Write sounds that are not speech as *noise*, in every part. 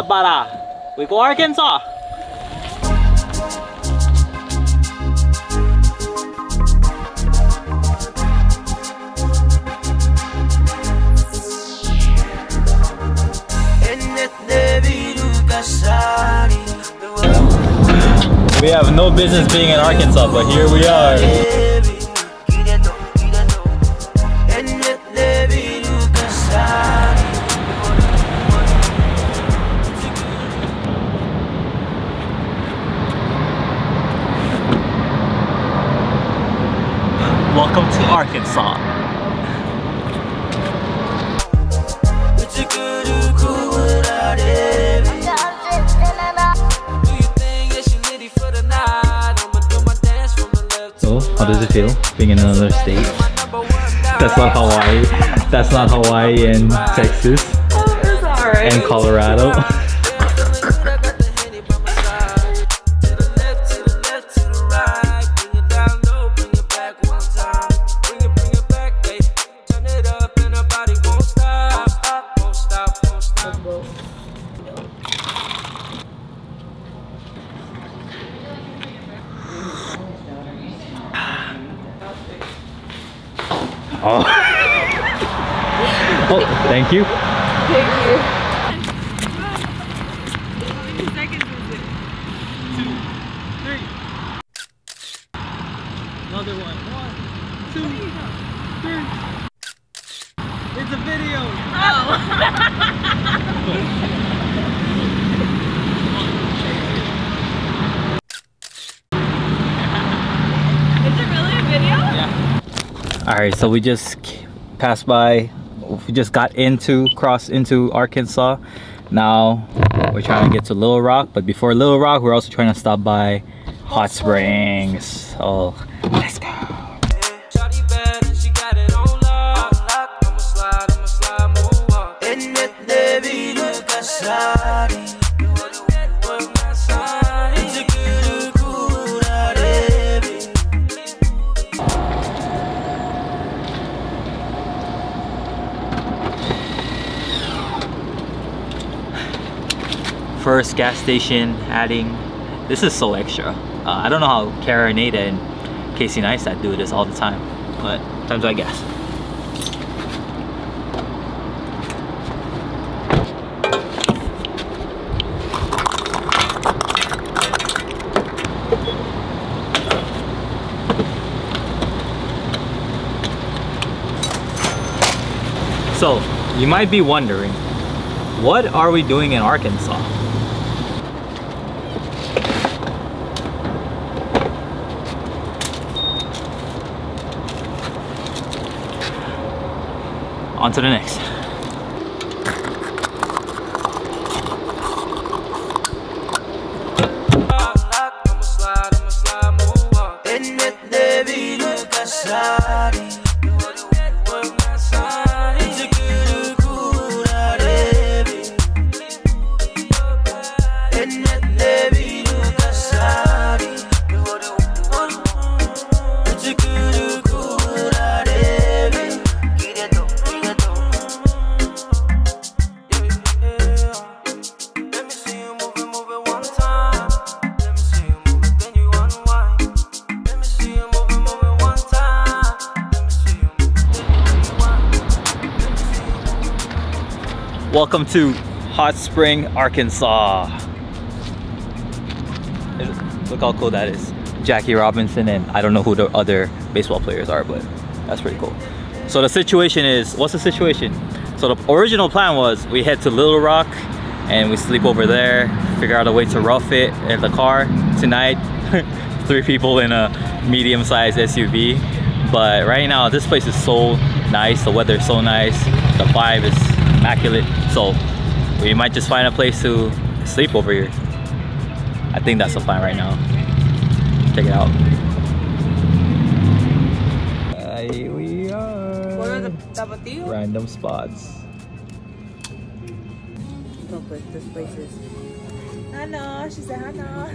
Bada? We go Arkansas. We have no business being in Arkansas, but here we are. Arkansas. So, how does it feel being in another state? That's not Hawaii. That's not Hawaii and Texas and Colorado. *laughs* Oh. *laughs* oh, thank you. Thank you. Another one. One, two, three. It's a video. Is it really a video? All right, so we just passed by. We just got into, crossed into Arkansas. Now we're trying to get to Little Rock, but before Little Rock, we're also trying to stop by Hot Springs. So let's go. First gas station adding. This is so extra. Uh, I don't know how Kara Nada and Casey Neistat do this all the time, but times I guess. So, you might be wondering, what are we doing in Arkansas? On to the next. Welcome to Hot Spring, Arkansas. Look how cool that is. Jackie Robinson and I don't know who the other baseball players are, but that's pretty cool. So the situation is, what's the situation? So the original plan was we head to Little Rock and we sleep over there, figure out a way to rough it in the car tonight. *laughs* Three people in a medium-sized SUV. But right now, this place is so nice. The weather is so nice. The vibe is immaculate. So we might just find a place to sleep over here. I think that's the plan right now. Check it out. Here we What are the? Random spots. No, but this place is. I know. She said, I know.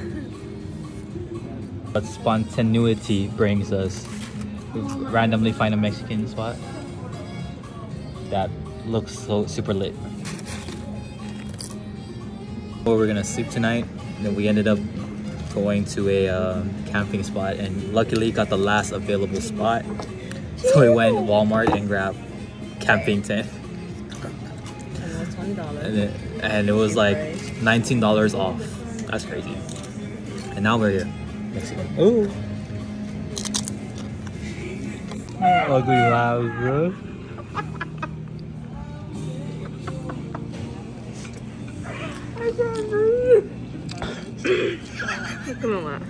But spontaneity brings us. We randomly find a Mexican spot that looks so super lit. where we're gonna sleep tonight. And then we ended up going to a um, camping spot and luckily got the last available spot. So we went Walmart and grabbed camping tent. And it was twenty dollars. And it, and it was like $19 off. That's crazy. And now we're here. Mexico. Ooh. Ugly loud, bro. Come on.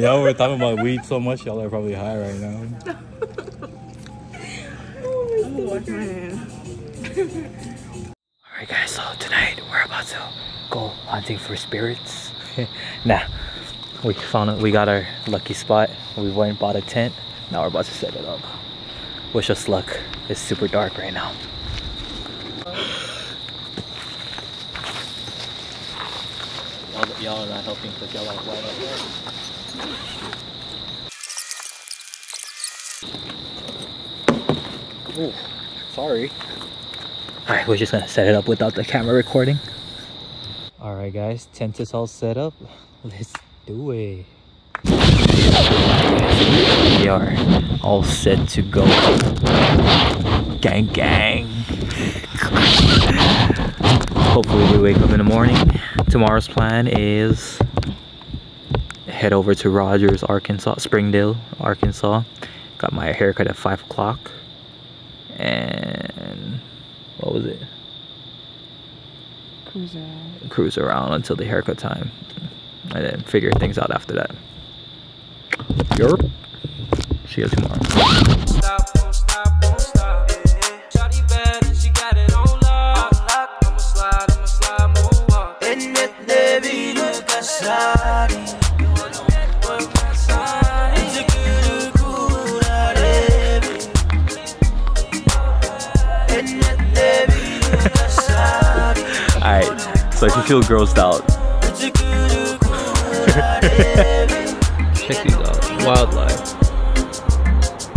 Y'all were talking about weed so much, y'all are probably high right now. Hands. *laughs* Alright guys, so tonight we're about to go hunting for spirits. *laughs* nah, we found it, we got our lucky spot. We went and bought a tent. Now we're about to set it up. Wish us luck. It's super dark right now. Y'all, y'all are not helping because y'all are right up there. Ooh, sorry. Alright, we're just gonna set it up without the camera recording. Alright guys, tent is all set up. Let's do it. We are all set to go. Gang gang. Hopefully we wake up in the morning. Tomorrow's plan is head over to Rogers, Arkansas, Springdale, Arkansas. Got my haircut at 5 o'clock. And what was it? Cruise around. Cruise around until the haircut time. And then figure things out after that. Yup. See you tomorrow. Feel grossed out, *laughs* check these out. Wildlife.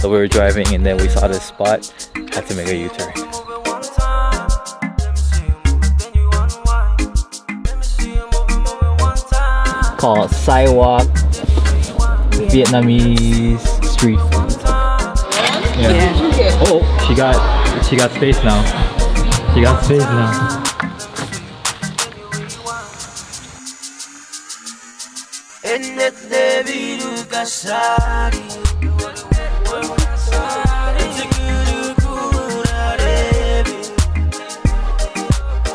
So we were driving and then we saw this spot, had to make a U-turn. Called Sidewalk Vietnamese street food. Yeah. Oh, she got she got space now. She got space now. Video casari.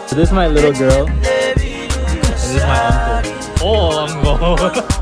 So this is my little girl. And this is my uncle. Oh, uncle. *laughs*